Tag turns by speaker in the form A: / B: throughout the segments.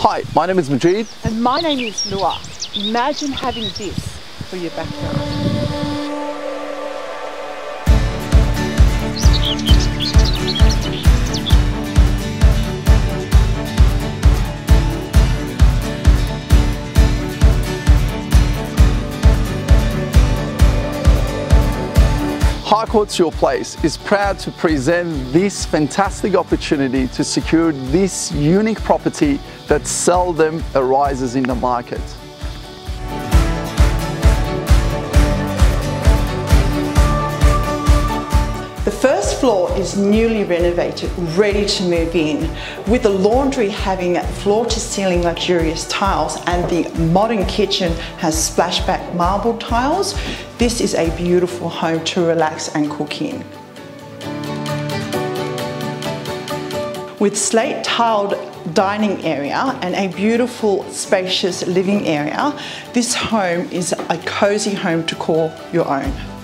A: Hi, my name is Majid.
B: And my name is Lua. Imagine having this for your backyard.
A: Harcourts Your Place is proud to present this fantastic opportunity to secure this unique property that seldom arises in the market.
C: The first floor is newly renovated, ready to move in, with the laundry having floor to ceiling luxurious tiles and the modern kitchen has splashback marble tiles. This is a beautiful home to relax and cook in. With slate tiled dining area and a beautiful spacious living area, this home is a cozy home to call your own.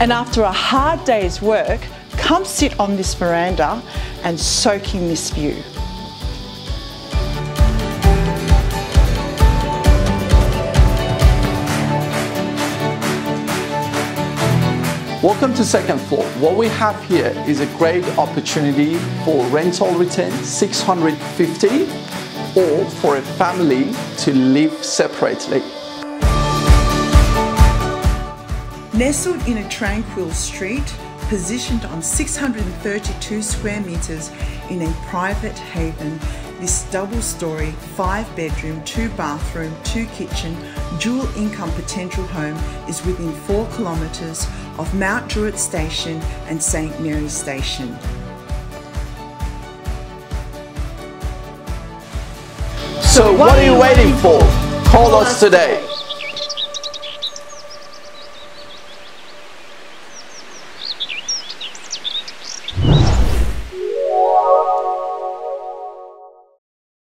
C: And after a hard day's work, come sit on this veranda and soak in this view.
A: Welcome to second floor. What we have here is a great opportunity for rental return 650 or for a family to live separately.
C: Nestled in a tranquil street, positioned on 632 square metres in a private haven, this double story, five bedroom, two bathroom, two kitchen, dual income potential home is within four kilometres of Mount Druitt Station and St Mary's Station.
A: So what are you waiting for? Call us today.